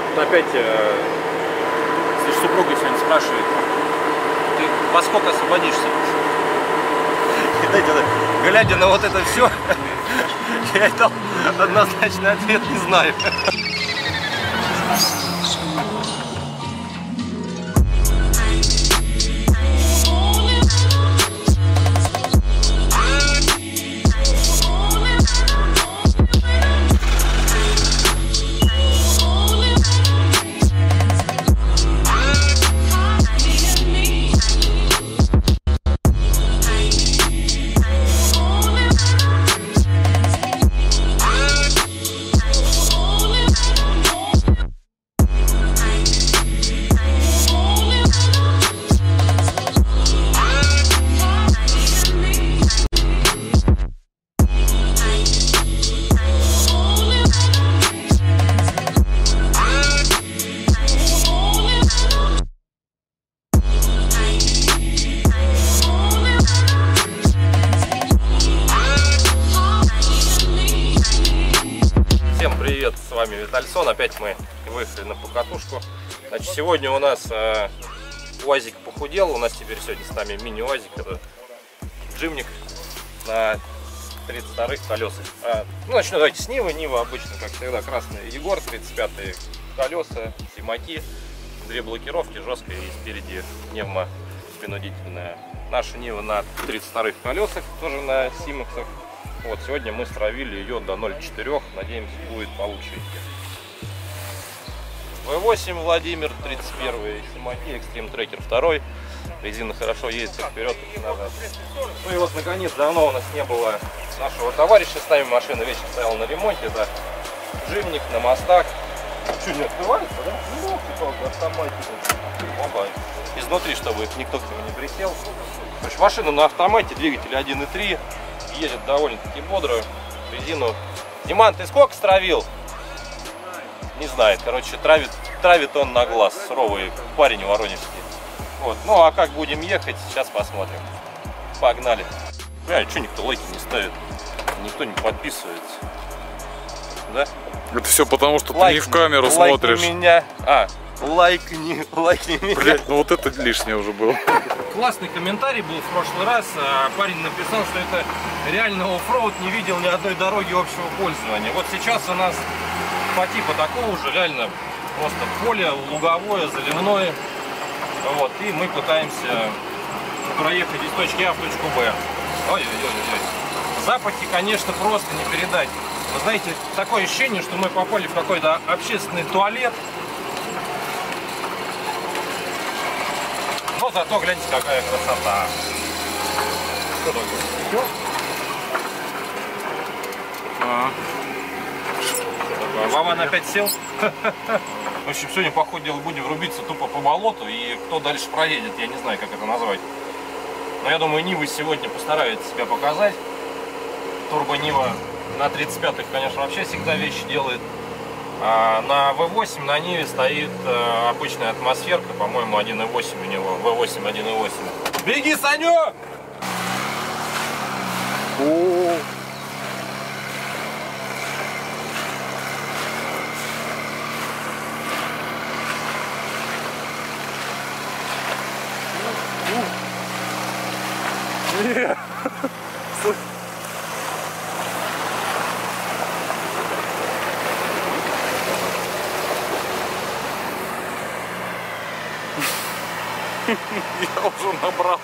Меня тут опять, э, если супруга сегодня спрашивает, ты во сколько освободишься? И знаете, глядя на вот это все, я дал однозначный ответ не знаю. У нас э, УАЗик похудел. У нас теперь сегодня с нами мини-УАЗик. Это джимник на 32-х колесах. А, ну, начну давайте с Нивы. Нива обычно, как всегда, красный Егор, 35-е колеса, симаки, две блокировки, жесткая и спереди пневмо принудительная. Наша Нива на 32-х колесах, тоже на симаксах. Вот, сегодня мы стравили ее до 0,4, надеемся, будет получше. V8 Владимир, 31 Симаки, Extreme Tracker 2. Резина хорошо едет вперед и назад. Ну и вот, наконец, давно у нас не было нашего товарища с нами. Машина вечно стояла на ремонте. Это жимник на мостах. Чуть не открывается, да? Ну, типа автоматика. Опа. Изнутри, чтобы никто к нему не присел. Короче, машина на автомате, двигатель 1.3 едет довольно-таки бодро. Резину. Диман, ты сколько стравил? Не знает. Короче, травит, травит он на глаз. Суровый парень воронежский. Вот. Ну а как будем ехать, сейчас посмотрим. Погнали. Бля, что никто лайки не ставит? Никто не подписывается. Да? Это все потому, что ты не в камеру лайкни смотришь. меня. А, лайкни, лайкни меня. Блять, ну вот это лишнее уже было. Классный комментарий был в прошлый раз. А, Парень написал, что это реально оффроуд, не видел ни одной дороги общего пользования. Вот сейчас у нас по типу такого же реально просто поле луговое, заливное. Вот, и мы пытаемся проехать из точки А в точку Б. Ой-ой-ой. Запахи, конечно, просто не передать. Вы знаете, такое ощущение, что мы попали в какой-то общественный туалет. Но зато гляньте, какая красота. Что такое? Всё? А, Такое. Вован опять сел. В общем, сегодня, по ходу дела, будем рубиться тупо по болоту. И кто дальше проедет, я не знаю, как это назвать. Но я думаю, Нива сегодня постарается себя показать. Турбо Нива на 35-х, конечно, вообще всегда вещи делает. А на V8 на Ниве стоит э, обычная атмосферка, по-моему, 1.8 у него. V8 1.8. Беги, Санек! о, Не. Я уже набрал.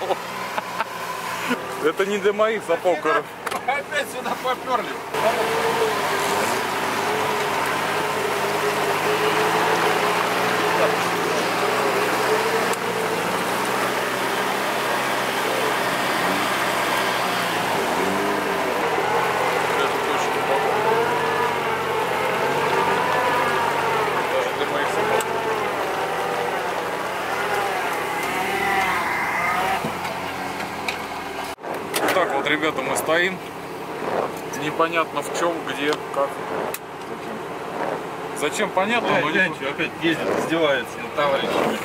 Это не для моих сапог. короче. Опять сюда поперли. Это точно похоже. Даже для моих сапог. Так вот, ребята, мы стоим. Непонятно в чем, где, как. Зачем? Зачем понятно, но не- Гляньте, опять ездит, издевается над товарищами.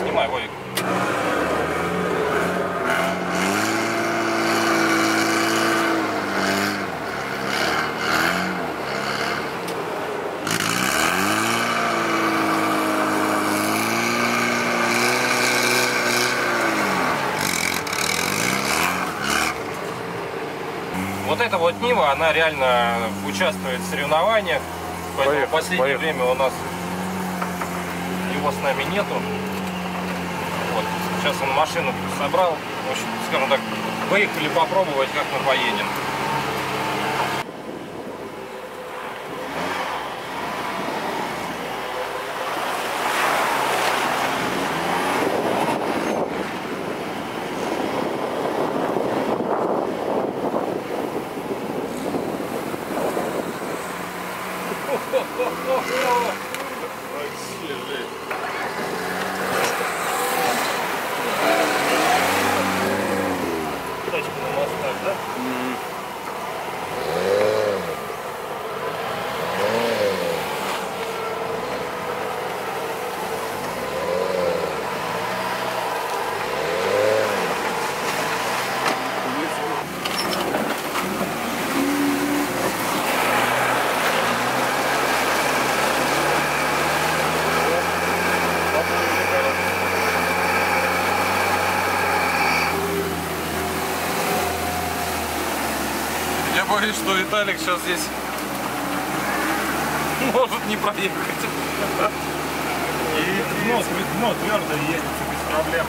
Снимай, Вовик. Эта вот Нива, она реально участвует в соревнованиях. Поэтому Поехали, в последнее поехали. время у нас его с нами нету. Вот. Сейчас он машину собрал. В общем, скажем так, выехали попробовать, как мы поедем. Боюсь, что Виталик сейчас здесь может не проехать. И дно, дно твердо едет без проблем.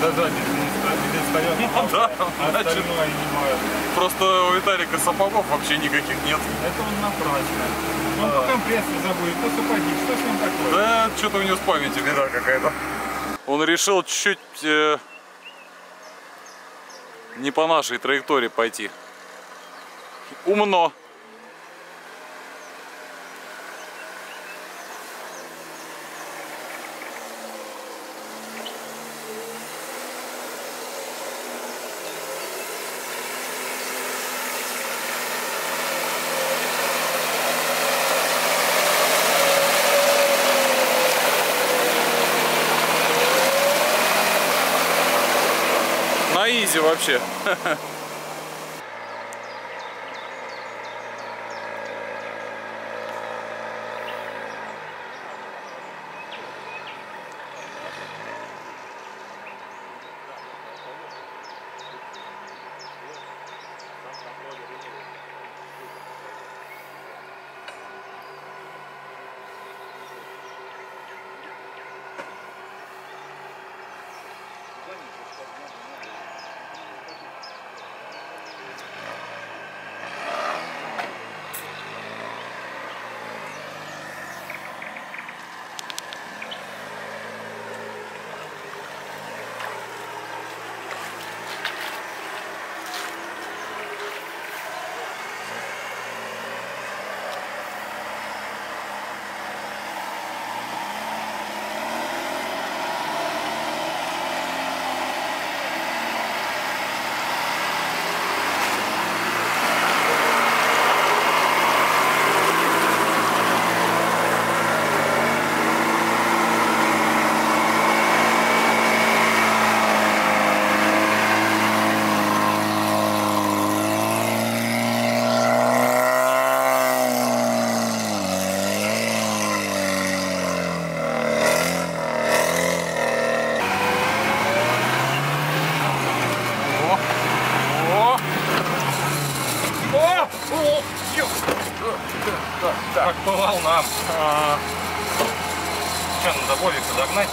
Да, да, не встает. Ну да, А значит, может. просто у Виталика сапогов вообще никаких нет. Это он напрасно. Он по компрессор забудет, то сапоги. Что с ним такое? Да, что-то у него с памятью беда какая-то. Он решил чуть э, не по нашей траектории пойти. Умно. На изи вообще. О, о, О! О! Ё! Как по волнам. а, Сейчас надо Вовика догнать.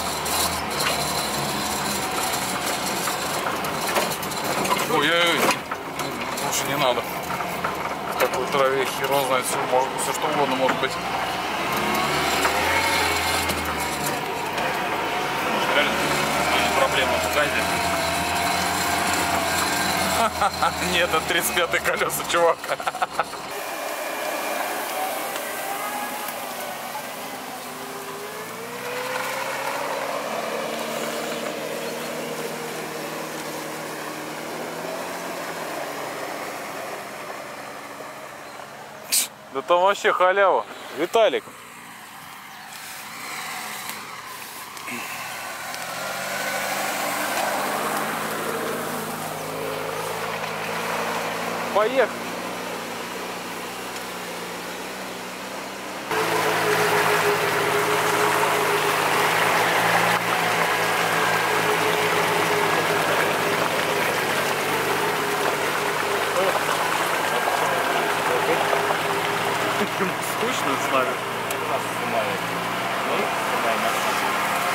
Ой-ой-ой, лучше не надо. В такой траве хер его знает, все, может, все что угодно может быть. Может, реально есть проблема в газе. Нет, это 35-й колеса, чувак. Там вообще халява. Виталик. Поехали.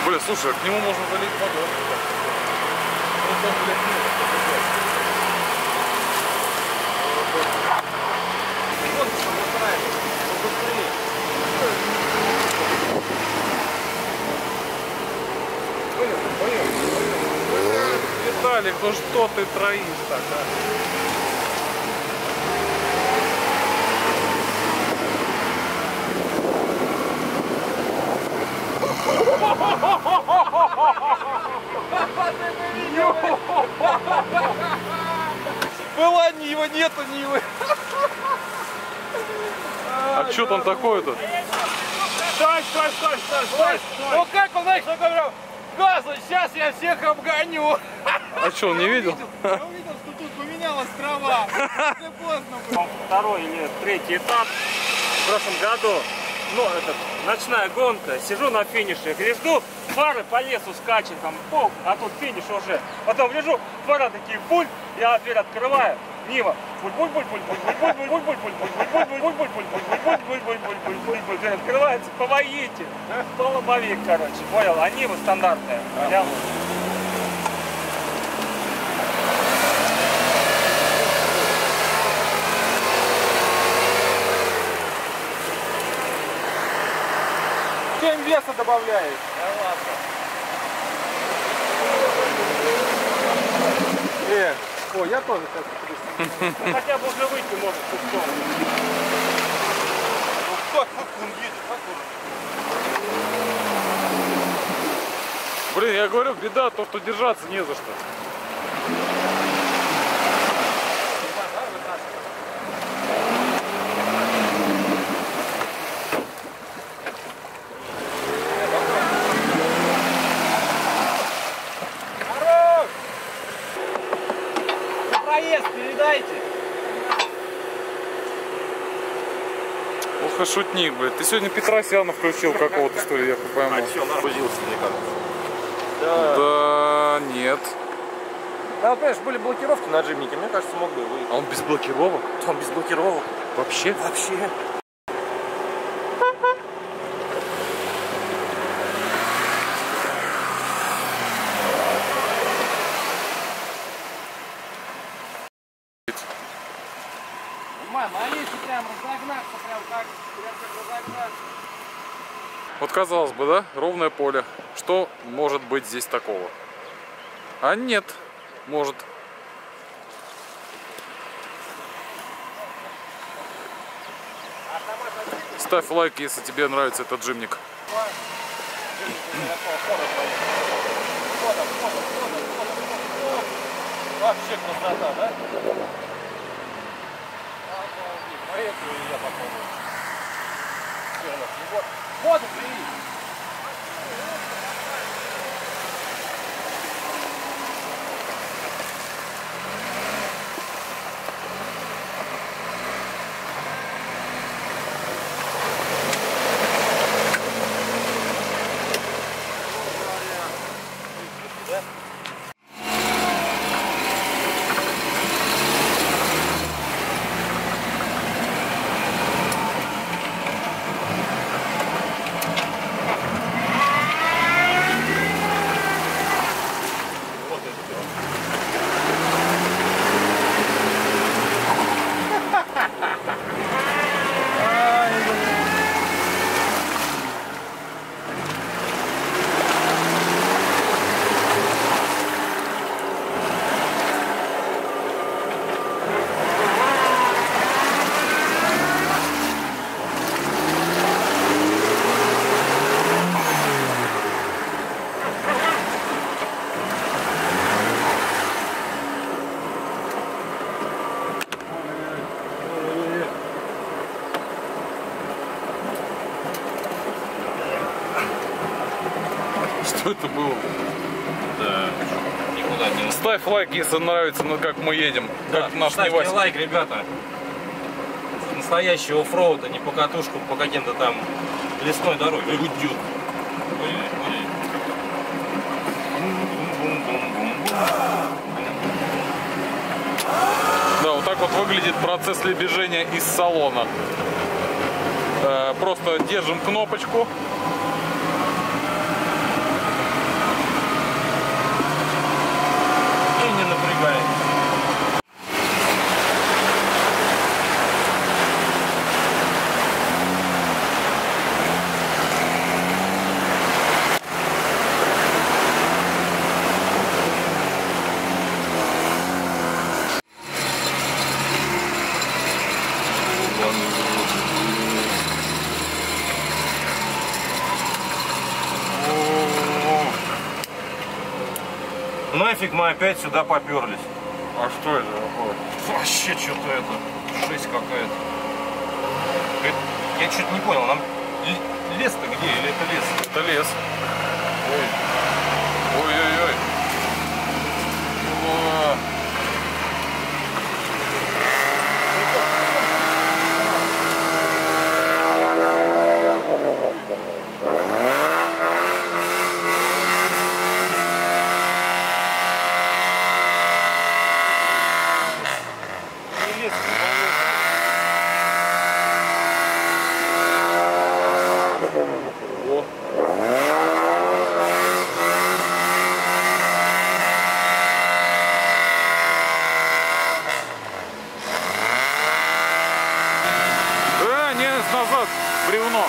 Блин, слушай, к нему можно залить воду. Ну, там, блядь. Виталик, ну что ты троишь так, а? Была Нива, нету Нивы. А что там такое-то? Стой, стой, стой, стой, стой. Ну как он, знаешь, что говорил? Газу, сейчас я всех обгоню. А что, он не видел? Я увидел, что тут поменялась трава. Уже поздно было. второй или третий этап в прошлом году. Ну, этот, ночная гонка, сижу на финише, и жду, фары по лесу скачет, там, пол, а тут финиш уже. Потом лежу, фара такие, пуль. я дверь открываю, Нива. Открывается, помогите. Поломовик, короче, понял? А Нива стандартная. Понял? Чем веса добавляешь? О, я тоже сейчас хотя бы уже выйти может пустом. Как, как он едет, как он? Блин, я говорю, беда то, что держаться не за что. И шутник, блядь. Ты сегодня Петросяна включил какого-то, что ли, я пойму. А что, наргузился никак? Да, нет. Да, вот, понимаешь, были блокировки на джимнике, мне кажется, мог бы и выехать. А он без блокировок? Он без блокировок. Вообще? Вообще. Мама, а если прям разогнаться, прям как, прям как разогнаться. Вот казалось бы, да, ровное поле. Что может быть здесь такого? А нет, может. Ставь лайк, если тебе нравится этот джимник. Вообще красота, да? Поехали, я попробую. Всё, у Foda-se! Это было? Да, никуда не Ставь лайк, если нравится, ну как мы едем. Как наш ставьте Невасик. лайк, ребята. Настоящий оффроуд, а не по катушку, по каким-то там лесной дороге. Ой. Да, вот так вот выглядит процесс лебежения из салона. Э, Просто держим кнопочку. блядь. Нафиг мы опять сюда поперлись. А что это такое? Вообще что-то это, жесть какая-то. Это- Я что-то не понял, нам лес-то где или это лес? Это лес. Ой. Ой-ой-ой. О. Не лес, Э, не, назад, бревно.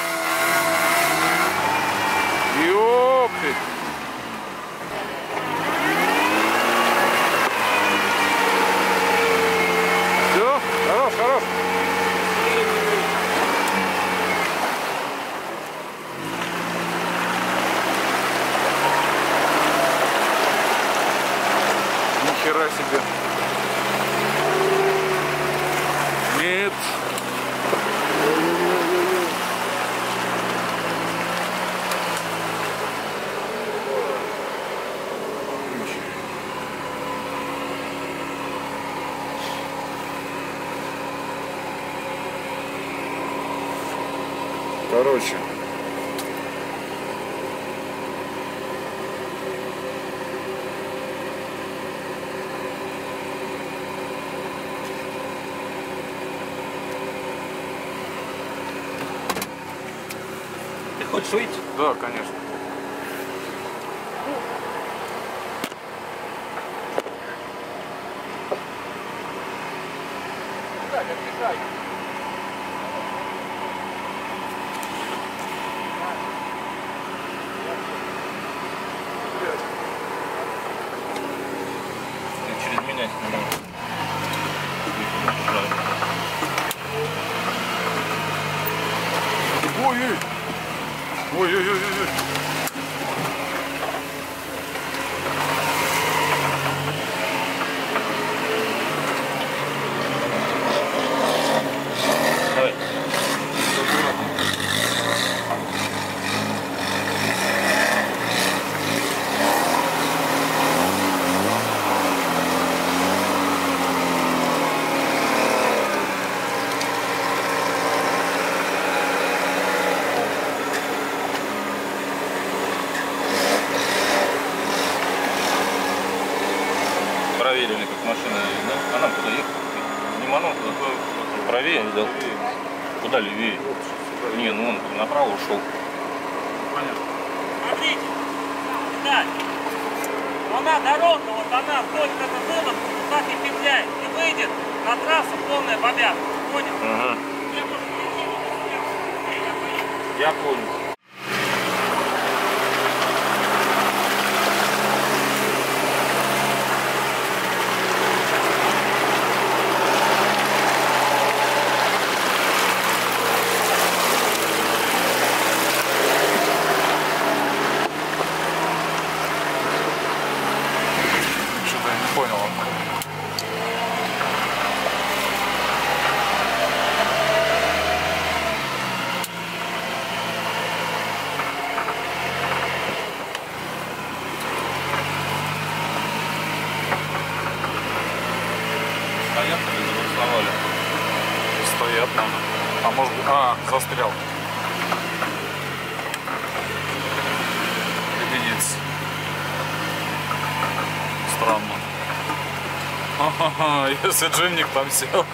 Ха-ха-ха, Если джимник там сел,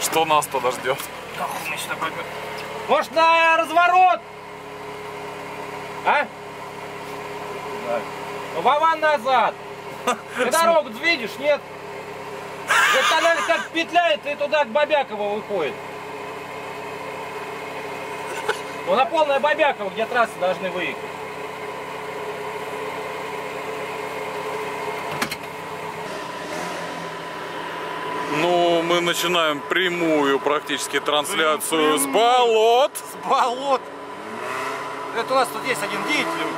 что нас тогда ждет? Может на разворот? А? Ну, Вован назад. Ты дорогу видишь, нет? Эта тоннель как петляет и туда к Бабяково выходит. Ну на полное Бабяково, где трассы должны выехать. Ну, мы начинаем прямую практически трансляцию с болот. С болот. Это у нас тут есть один деятель,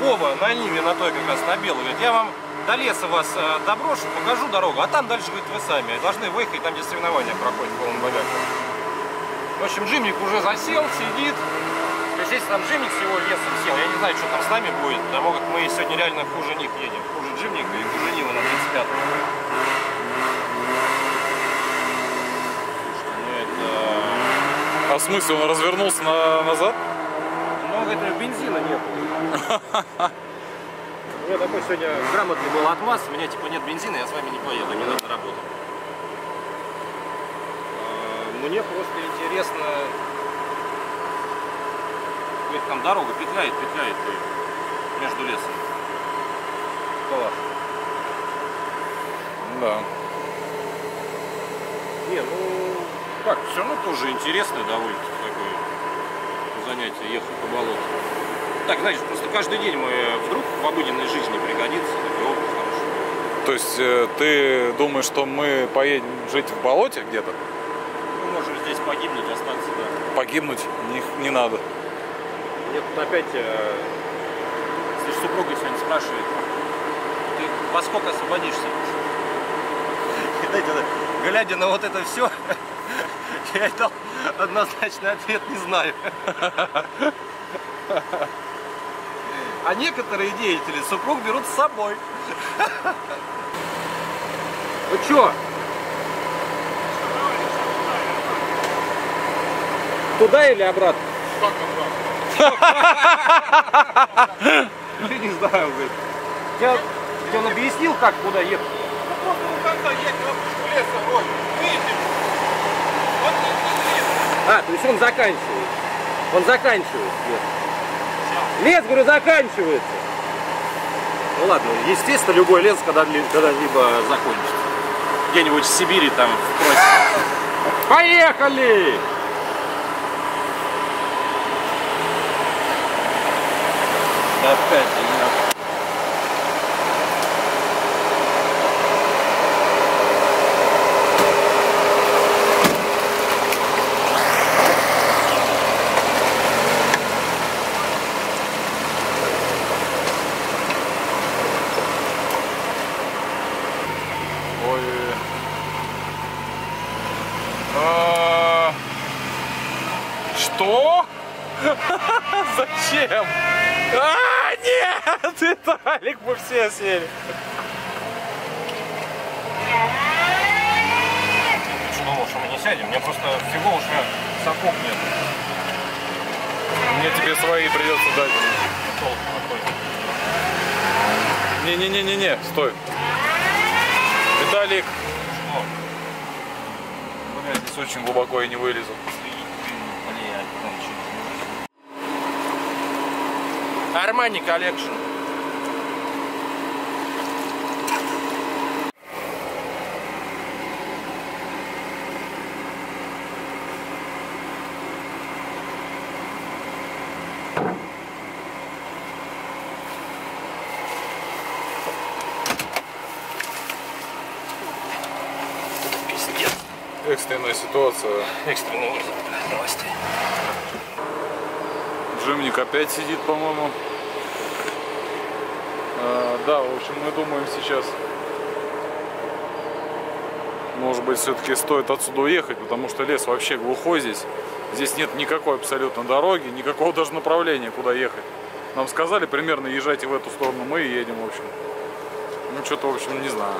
Вова, на Ниве, на той как раз, на Белой. Говорит, я вам до леса вас э, доброшу, покажу дорогу, а там дальше, говорит, вы сами должны выехать, там, где соревнования проходят в полном. В общем, Джимник уже засел, сидит. Если там Джимник с его лесом сел, я не знаю, что там с нами будет, потому как мы сегодня реально хуже них едем. Хуже Джимника и хуже Нивы на 35 Слушайте, ну это... А в смысле, он развернулся на, назад? Ну, этого бензина не было. У меня такой сегодня грамотный был отмаз, у меня типа нет бензина, я с вами не поеду, мне надо работать. А, Мне просто интересно, Эх, там дорога петляет, петляет между лесом. Класс. Да. Не, ну как, все равно тоже интересное довольно-таки такое занятие, ехать по болоту. Так, знаете, просто каждый день мы вдруг в обыденной жизни пригодится, такой опыт хороший. То есть э, ты думаешь, что мы поедем жить в болоте где-то? Мы можем здесь погибнуть, остаться, да. Погибнуть не, не надо. Мне тут опять, э, если супруга сегодня спрашивает, ты во сколько освободишься? Глядя на вот это все, я дал однозначный ответ не знаю. А некоторые деятели супруг берут с собой. Ну чё? Туда или обратно? Я не знаю, говорит. Я, он объяснил, как куда ехать. А, то есть он заканчивает. Он заканчивает лес. Лес, говорю, заканчивается. Ну ладно, естественно, любой лес когда-либо когда закончится. Где-нибудь в Сибири там в. Поехали! Опять я. Ой. А, Что? Зачем? А, нет! Виталик, мы все сели. Что думал, что мы не сядем? Мне просто всего уже сапог нет. Мне тебе свои придется дать. Толк какой. Не-не-не-не-не, стой. Виталик. Что? Ну, я здесь очень глубоко и не вылезу. Блядь, Collection. Пиздец. Экстренная ситуация. Экстренный вызов. Новостей. Джимник опять сидит, по-моему. А, да, в общем, мы думаем сейчас, может быть, все-таки стоит отсюда уехать, потому что лес вообще глухой здесь. Здесь нет никакой абсолютно дороги, никакого даже направления, куда ехать. Нам сказали примерно езжайте в эту сторону, мы и едем, в общем. Ну, что-то, в общем, не знаю.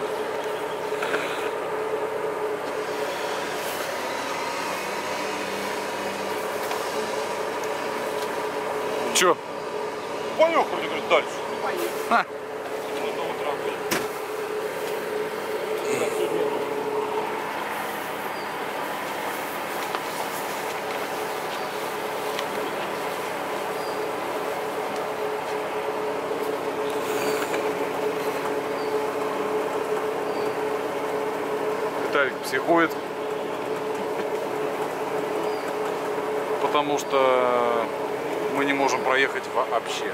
Че? Поехали, говорит, дальше. Будем. Славик психует. Потому что мы не можем проехать вообще.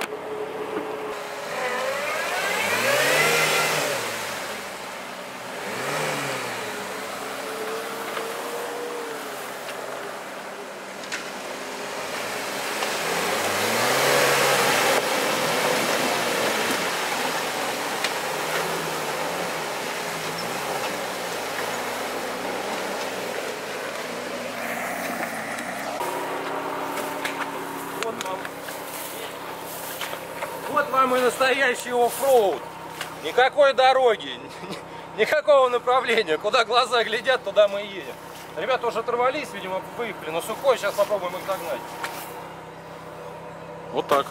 И настоящий оффроуд. Никакой дороги, никакого направления. Куда глаза глядят, туда мы едем. Ребята уже оторвались, видимо, выехали, но сухой, сейчас попробуем их догнать. Вот так.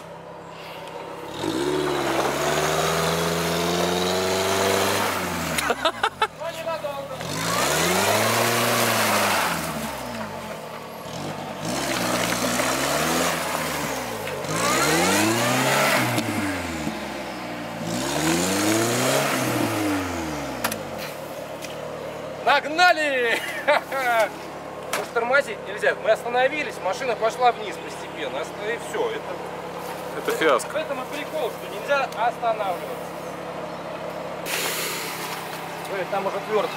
Уж тормозить нельзя. Мы остановились, машина пошла вниз постепенно. Ост- И все. Это, Это фиаско. в этом и прикол, что нельзя останавливаться. Ой, там уже твердо.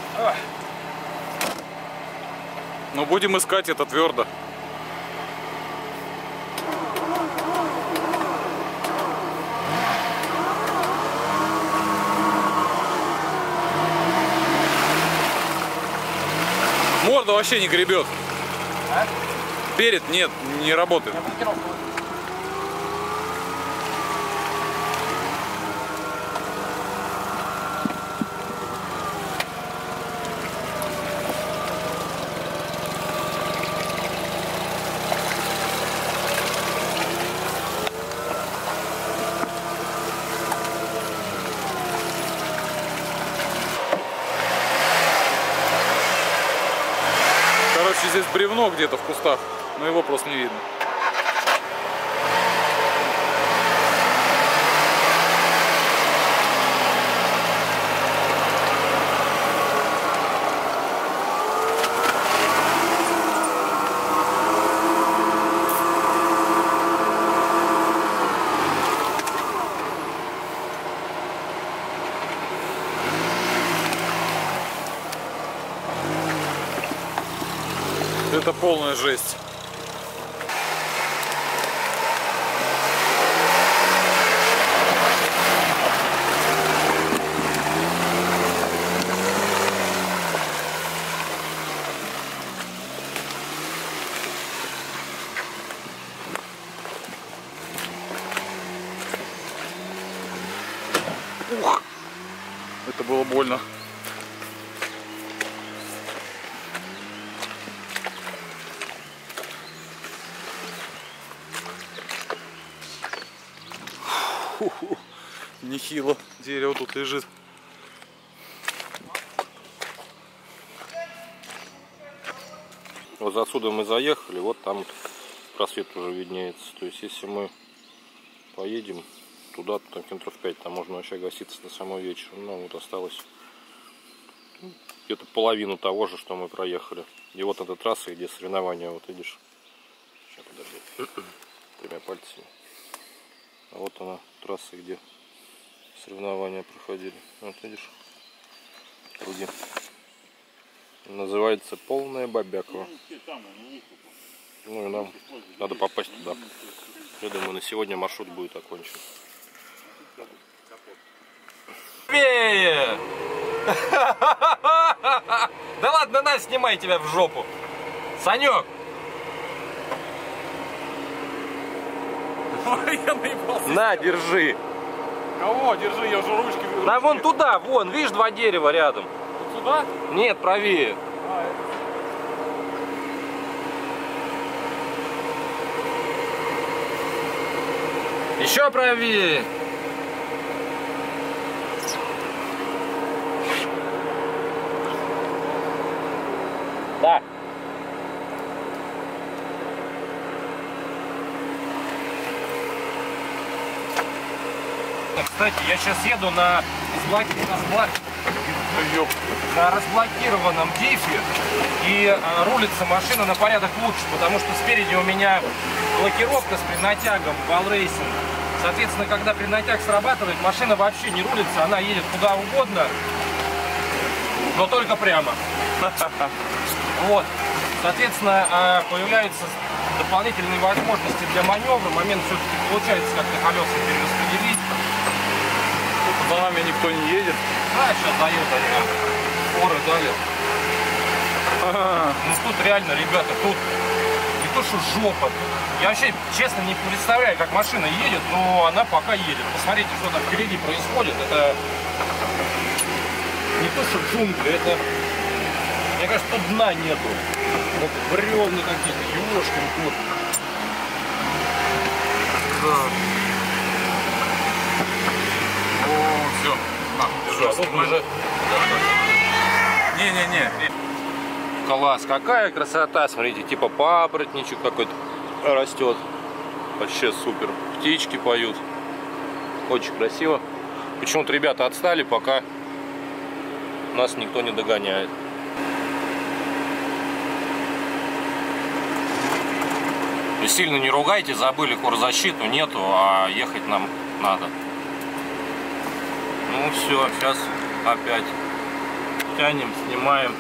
Но будем искать это твердо. Вообще не гребет. А? Перед нет, не работает. Я блокировку Короче, здесь бревно где-то в кустах, но его просто не видно. Это полная жесть. Ух, это было больно. Нехило. Дерево тут лежит. Вот отсюда мы заехали, вот там просвет уже виднеется. То есть если мы поедем туда, там километров 5, там можно вообще гаситься до самого вечера. Ну вот осталось где-то половину того же, что мы проехали. И вот эта трасса, где соревнования, вот видишь. Сейчас подожди. Тремя пальцами. А вот она, трасса, где соревнования проходили. Вот видишь. Круги. Называется полная Бабякова. Ну и нам надо попасть туда. Я думаю, на сегодня маршрут будет окончен. Правее! Да ладно, на, снимай тебя в жопу. Санек! На, держи. Кого? Держи, я уже ручки Да вон туда, вон, видишь два дерева рядом. Вот сюда? Нет, правее. Еще правее. Да. Кстати, я сейчас еду на, сбла- на разблокированном дифе и э, рулится машина на порядок лучше, потому что спереди у меня блокировка с преднатягом Wallracing. Соответственно, когда преднатяг срабатывает, машина вообще не рулится, она едет куда угодно, но только прямо. Вот. Соответственно, э, появляются дополнительные возможности для маневра. Момент все-таки получается как-то колеса перераспределить. За нами никто не едет. А, сейчас дают они. Форы дали. Ну тут реально, ребята, тут не то что жопа. Я вообще, честно, не представляю, как машина едет, но она пока едет. Посмотрите, что там впереди происходит. Это не то что джунгли, это... Мне кажется, дна нету. Вот бревны какие-то, ёшкин кот. О, все. На, держи. Тут уже Не-не-не. Класс, какая красота, смотрите, типа папоротничек какой-то растет. Вообще супер. Птички поют. Очень красиво. Почему-то ребята отстали, пока нас никто не догоняет. Сильно не ругайте, забыли хорзащиту, нету, а ехать нам надо. Ну все, сейчас опять тянем, снимаем.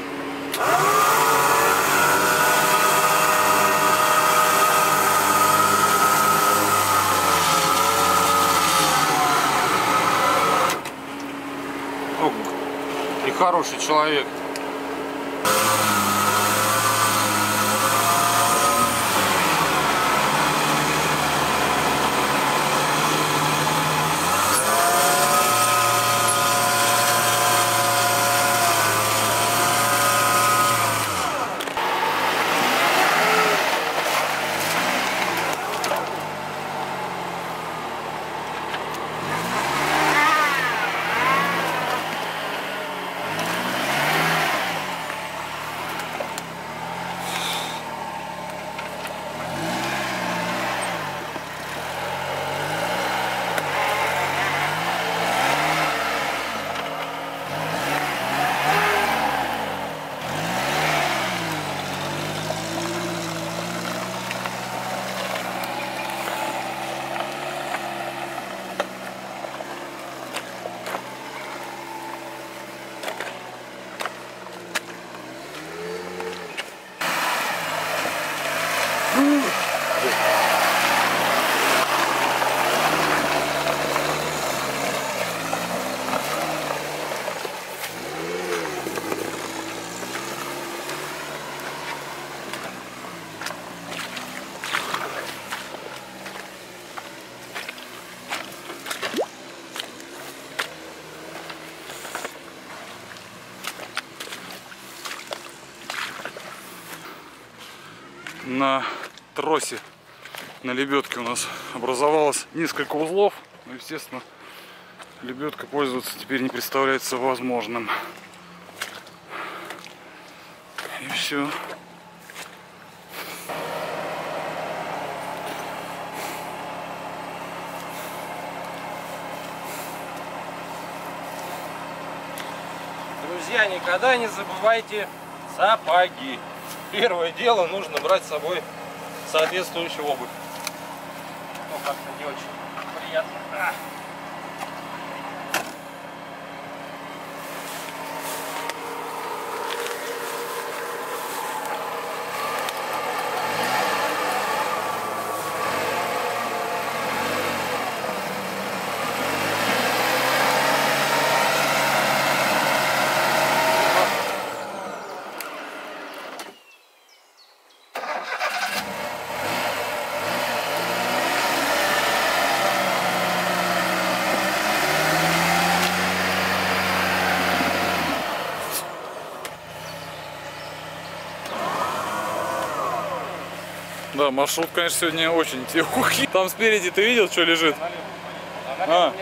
Ох, И хороший человек. На тросе на лебедке у нас образовалось несколько узлов. Ну, естественно, лебедка пользоваться теперь не представляется возможным. И все. Друзья, никогда не забывайте сапоги. Первое дело, нужно брать с собой соответствующую обувь. Ну, как-то не очень приятно. Да, маршрут, конечно, сегодня очень тихий. Там спереди ты видел, что лежит? А.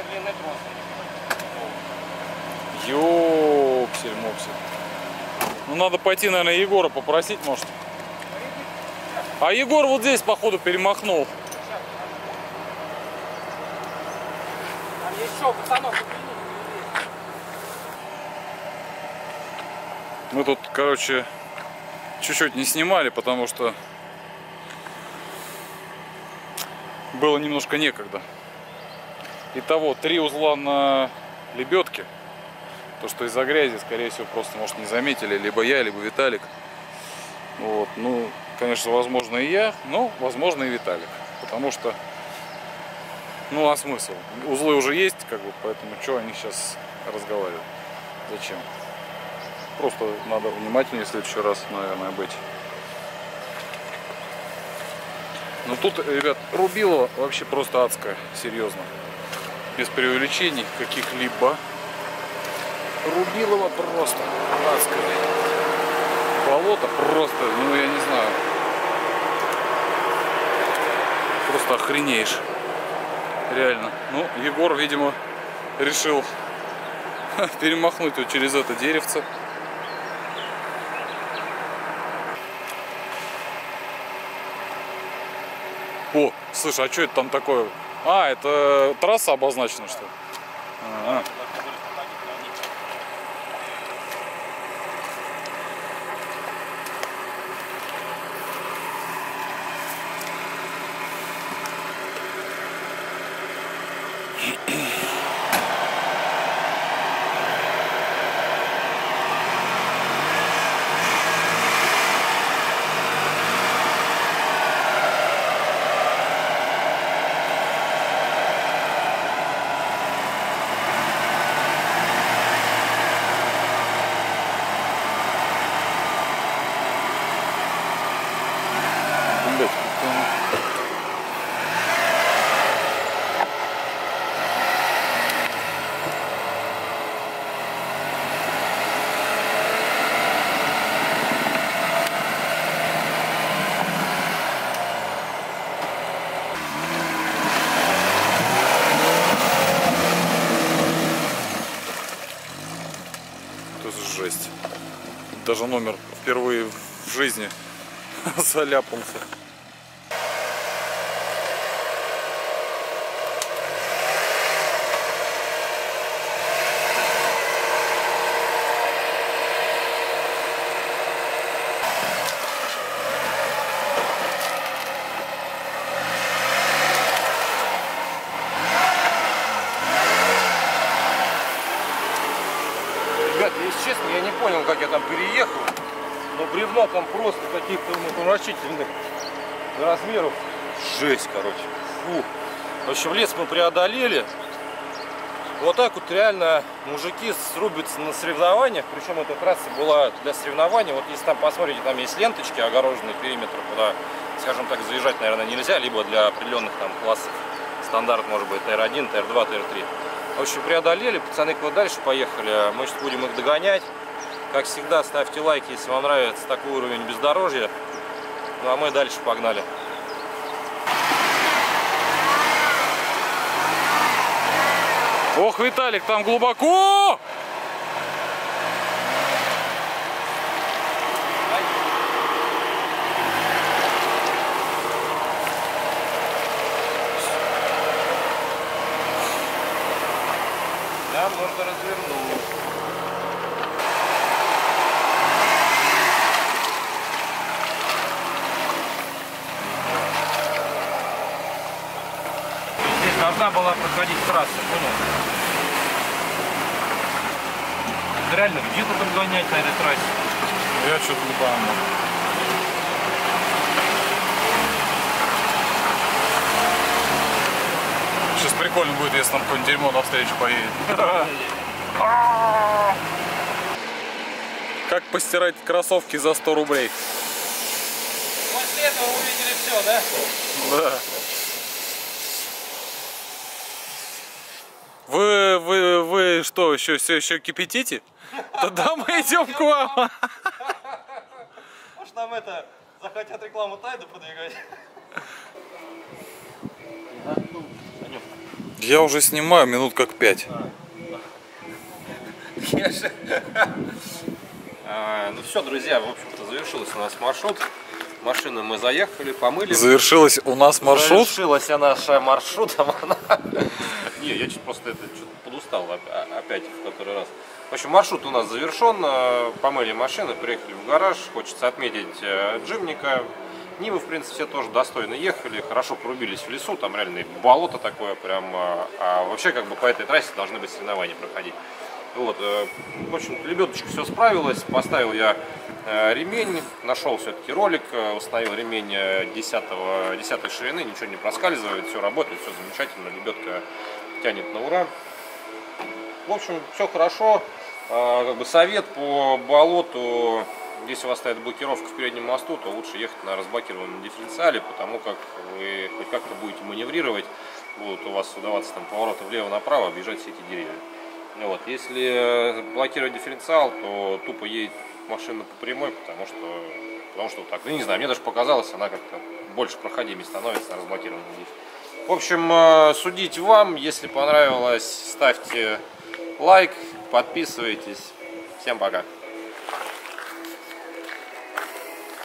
Ёпсель-мопсель. Ну, надо пойти, наверное, Егора попросить, может. А Егор вот здесь, походу, перемахнул. Там еще пацанов Мы тут, короче, чуть-чуть не снимали, потому что было немножко некогда. Итого, три узла на лебедке. То, что из-за грязи, скорее всего, просто, может, не заметили. Либо я, либо Виталик. Вот, ну, конечно, возможно и я, но, возможно, и Виталик. Потому что, ну, а смысл? Узлы уже есть, как бы, поэтому что они сейчас разговаривают? Зачем? Просто надо внимательнее в следующий раз, наверное, быть. Ну тут, ребят, рубилово вообще просто адское, серьезно. Без преувеличений каких-либо. Рубилово просто адское. Болото просто, ну я не знаю. Просто охренеешь. Реально. Ну, Егор, видимо, решил перемахнуть вот через это деревце. О, слушай, а что это там такое? А, это трасса обозначена, что ли? А, блядь, как-то оно- Это жесть. Даже номер впервые в жизни заляпался. Ребят, если честно, я не понял, как я там переехал. Но бревна там просто каких-то ну, помрачительных размеров. Жесть, короче. Фу. В общем, лес мы преодолели. Вот так вот реально мужики срубятся на соревнованиях. Причем эта трасса была для соревнований. Вот если там посмотрите, там есть ленточки, огороженные периметр, куда, скажем так, заезжать, наверное, нельзя. Либо для определенных там классов стандарт, может быть, TR1, TR2, TR3. В общем, преодолели, пацаны куда дальше поехали. Мы сейчас будем их догонять. Как всегда, ставьте лайки, если вам нравится такой уровень бездорожья. Ну а мы дальше погнали. Ох, Виталик, там глубоко! Да, можно развернуть. Здесь должна была проходить трасса, понял? Реально, где-то там гонять на этой трассе. Я что-то не пойму. Сейчас прикольно будет, если нам какое-нибудь дерьмо навстречу поедет. Как постирать кроссовки за 100 рублей? После этого увидели все, да? Да. Вы, вы, вы что, еще, все еще кипятите? Тогда мы идем к вам. Может нам это захотят рекламу Тайда подвигать? Я уже снимаю минут как пять. А, Ну все, друзья, в общем-то, завершился у нас маршрут. Машину мы заехали, помыли. Завершилась у нас маршрут. Завершилась наша маршрутом. Не, я чуть просто это что-то подустал а- опять в который раз. В общем, маршрут у нас завершен. э, Помыли машины, приехали в гараж. Хочется отметить э, Джимника. Нивы, в принципе, все тоже достойно ехали. Хорошо порубились в лесу. Там реально болото такое прям. э, А вообще, как бы по этой трассе должны быть соревнования проходить. Вот, э, в общем, лебедочка все справилась. Поставил я э, ремень, нашел все-таки ролик, э, установил ремень э, 10, 10 ширины, ничего не проскальзывает, все работает, все замечательно, лебедка тянет на ура. В общем, все хорошо. Как бы совет по болоту, если у вас стоит блокировка в переднем мосту, то лучше ехать на разблокированном дифференциале, потому как вы хоть как-то будете маневрировать, будут у вас удаваться там повороты влево-направо, объезжать все эти деревья. Ну Вот. Если э, блокировать дифференциал, то тупо едет машина по прямой, потому что, потому что вот так. Ну, не знаю, мне даже показалось, она как-то больше проходимей становится на разблокированном диффе. В общем, э, судить вам. Если понравилось, ставьте лайк, подписывайтесь. Всем пока.